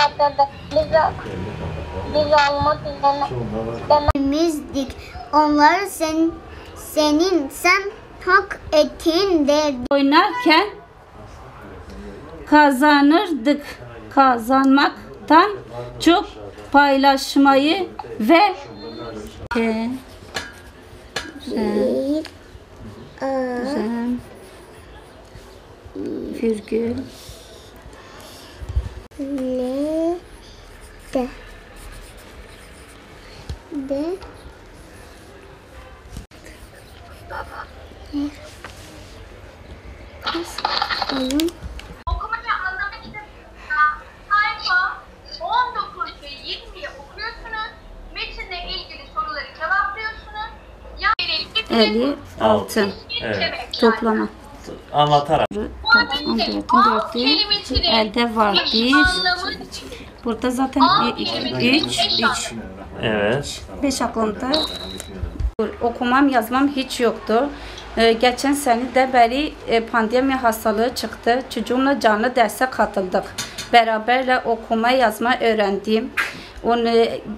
zaten de biz, biz almak istemezdik. Onlar sen, senin sen hak ettiğin de Oynarken kazanırdık. Kazanmaktan çok paylaşmayı ve e, ren, virgül Le de de oyun Okumayı anlamak için sayfa 19 ve 20'yi okuyorsunuz. Metinle ilgili soruları cevaplıyorsunuz. Yani 56 Evet. toplama. Anlatarak. Toplam dörtün dörtlüğü elde var bir. Burada zaten 3 3 Evet. 5 aklımda. Okumam yazmam hiç yoktu. Ee, geçen sene de beri e, pandemi hastalığı çıktı. Çocuğumla canlı derse katıldık. Beraberle okuma yazma öğrendim. Onu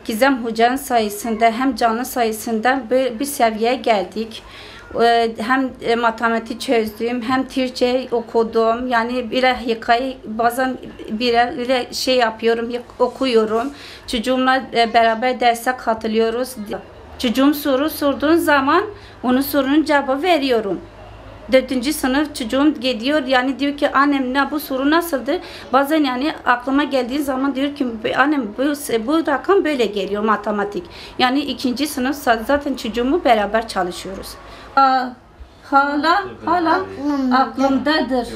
Gizem Hoca'nın sayesinde hem canlı sayesinde bir, bir seviyeye geldik. Ee, hem e, matematik çözdüm hem Türkçe okudum. Yani bir hikaye bazen bir bir şey yapıyorum, okuyorum. Çocuğumla e, beraber derse katılıyoruz. Çocuğum soru sorduğun zaman onun sorunun cevabı veriyorum. Dördüncü sınıf çocuğum gidiyor yani diyor ki annem ne bu soru nasıldı? Bazen yani aklıma geldiği zaman diyor ki annem bu, bu rakam böyle geliyor matematik. Yani ikinci sınıf zaten çocuğumu beraber çalışıyoruz. Aa, hala hala aklımdadır.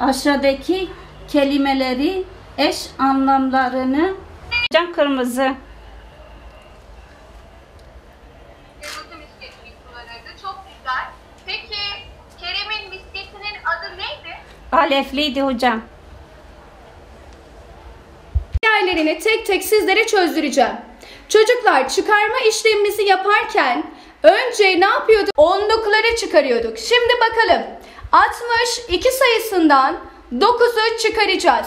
Aşağıdaki kelimeleri eş anlamlarını Can kırmızı. Alefliydi hocam. Diğerlerini tek tek sizlere çözdüreceğim. Çocuklar çıkarma işlemimizi yaparken önce ne yapıyorduk? Onlukları çıkarıyorduk. Şimdi bakalım. 62 sayısından 9'u çıkaracağız.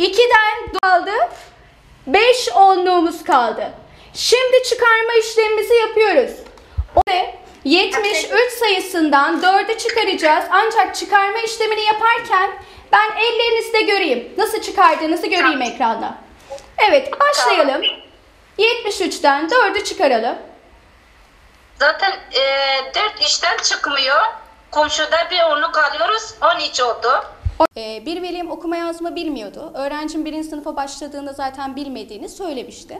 2'den kaldı. 5 onluğumuz kaldı. Şimdi çıkarma işlemimizi yapıyoruz. O da 73 sayısından 4'ü çıkaracağız. Ancak çıkarma işlemini yaparken ben ellerinizde göreyim. Nasıl çıkardığınızı göreyim ekranda. Evet başlayalım. 73'ten 4'ü çıkaralım. Zaten e, 4 işten çıkmıyor. Komşuda bir onu kalıyoruz. 13 oldu. Ee, bir velim okuma yazma bilmiyordu. Öğrencim birinci sınıfa başladığında zaten bilmediğini söylemişti.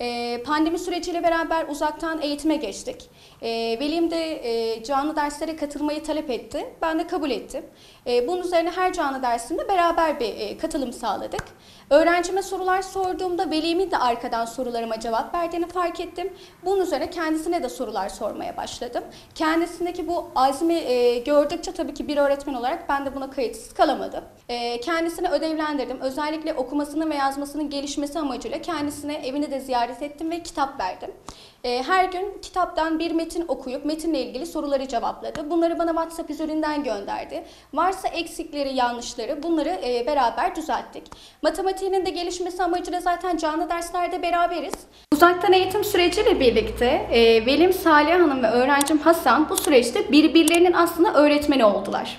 Ee, pandemi süreciyle beraber uzaktan eğitime geçtik. Ee, velim de e, canlı derslere katılmayı talep etti. Ben de kabul ettim. Ee, bunun üzerine her canlı dersinde beraber bir e, katılım sağladık. Öğrencime sorular sorduğumda velimin de arkadan sorularıma cevap verdiğini fark ettim. Bunun üzerine kendisine de sorular sormaya başladım. Kendisindeki bu azmi e, gördükçe tabii ki bir öğretmen olarak ben de buna kayıtsız kalamadım. E, kendisini ödevlendirdim. Özellikle okumasının ve yazmasının gelişmesi amacıyla kendisine evini de ziyaret ettim ve kitap verdim. E, her gün kitaptan bir metin okuyup metinle ilgili soruları cevapladı. Bunları bana WhatsApp üzerinden gönderdi. Varsa eksikleri, yanlışları bunları e, beraber düzelttik. Matematiğinin de gelişmesi amacıyla zaten canlı derslerde beraberiz. Uzaktan eğitim süreciyle birlikte e, Velim Salih Hanım ve öğrencim Hasan bu süreçte birbirlerinin aslında öğretmeni oldular.